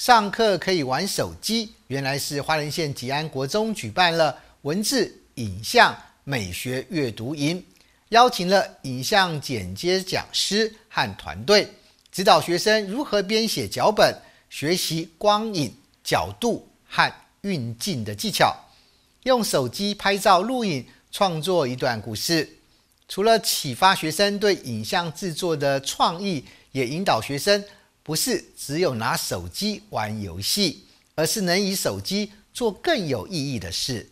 上课可以玩手机，原来是花莲县吉安国中举办了文字、影像美学阅读营，邀请了影像剪接讲师和团队，指导学生如何编写脚本，学习光影、角度和运镜的技巧，用手机拍照、录影，创作一段故事。除了启发学生对影像制作的创意，也引导学生。不是只有拿手机玩游戏，而是能以手机做更有意义的事。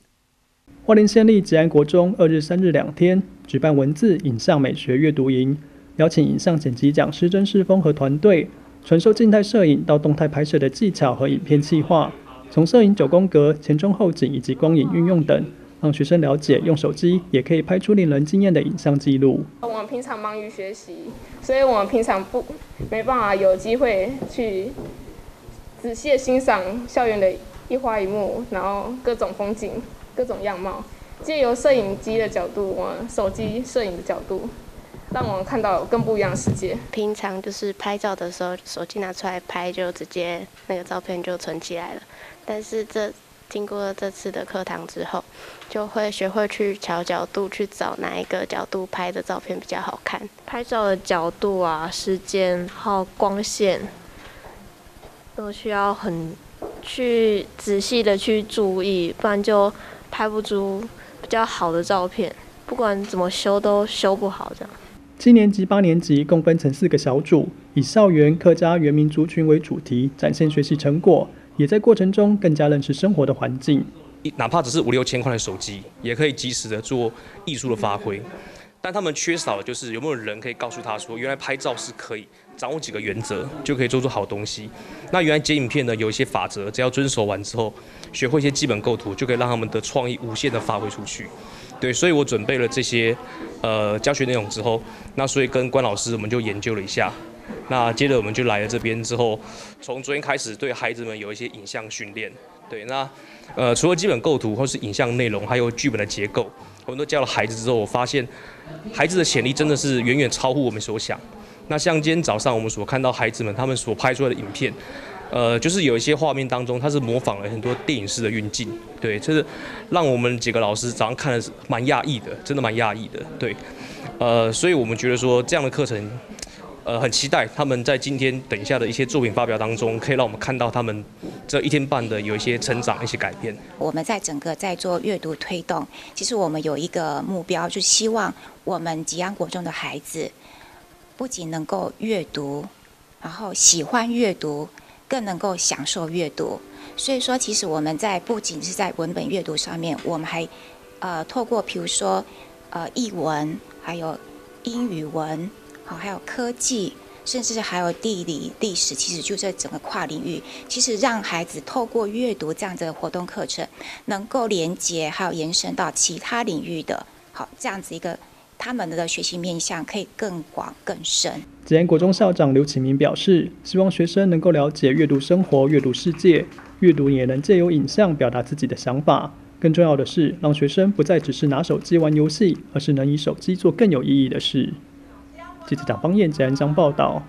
花莲县立吉安国中二日、三日两天举办文字、影像美学阅读营，邀请影像剪辑讲师曾世峰和团队，传授静态摄影到动态拍摄的技巧和影片计划，从摄影九宫格、前中后景以及光影运用等。让学生了解用手机也可以拍出令人惊艳的影像记录。我们平常忙于学习，所以我们平常不没办法有机会去仔细的欣赏校园的一花一木，然后各种风景、各种样貌。借由摄影机的角度，我手机摄影的角度，让我们看到更不一样的世界。平常就是拍照的时候，手机拿出来拍，就直接那个照片就存起来了。但是这经过这次的课堂之后，就会学会去调角度，去找哪一个角度拍的照片比较好看。拍照的角度啊、时间还有光线，都需要很去仔细的去注意，不然就拍不出比较好的照片。不管怎么修都修不好这样。七年级、八年级共分成四个小组，以校园客家原民族群为主题，展现学习成果。也在过程中更加认识生活的环境，哪怕只是五六千块的手机，也可以及时的做艺术的发挥。但他们缺少的就是有没有人可以告诉他说，原来拍照是可以掌握几个原则就可以做出好东西。那原来剪影片呢，有一些法则，只要遵守完之后，学会一些基本构图，就可以让他们的创意无限的发挥出去。对，所以我准备了这些呃教学内容之后，那所以跟关老师我们就研究了一下。那接着我们就来了这边之后，从昨天开始对孩子们有一些影像训练。对，那呃除了基本构图或是影像内容，还有剧本的结构，我们都教了孩子之后，我发现孩子的潜力真的是远远超乎我们所想。那像今天早上我们所看到孩子们他们所拍出来的影片，呃就是有一些画面当中，他是模仿了很多电影式的运镜。对，就是让我们几个老师早上看的是蛮讶异的，真的蛮讶异的。对，呃所以我们觉得说这样的课程。呃，很期待他们在今天等一下的一些作品发表当中，可以让我们看到他们这一天半的有一些成长、一些改变。我们在整个在做阅读推动，其实我们有一个目标，就希望我们吉安国中的孩子不仅能够阅读，然后喜欢阅读，更能够享受阅读。所以说，其实我们在不仅是在文本阅读上面，我们还呃透过比如说呃译文，还有英语文。好，还有科技，甚至还有地理、历史，其实就在整个跨领域。其实让孩子透过阅读这样子的活动课程，能够连接，还有延伸到其他领域的，好这样子一个他们的学习面向可以更广更深。吉安国中校长刘启明表示，希望学生能够了解阅读生活、阅读世界，阅读也能借由影像表达自己的想法。更重要的是，让学生不再只是拿手机玩游戏，而是能以手机做更有意义的事。记者蒋方燕、简安章报道。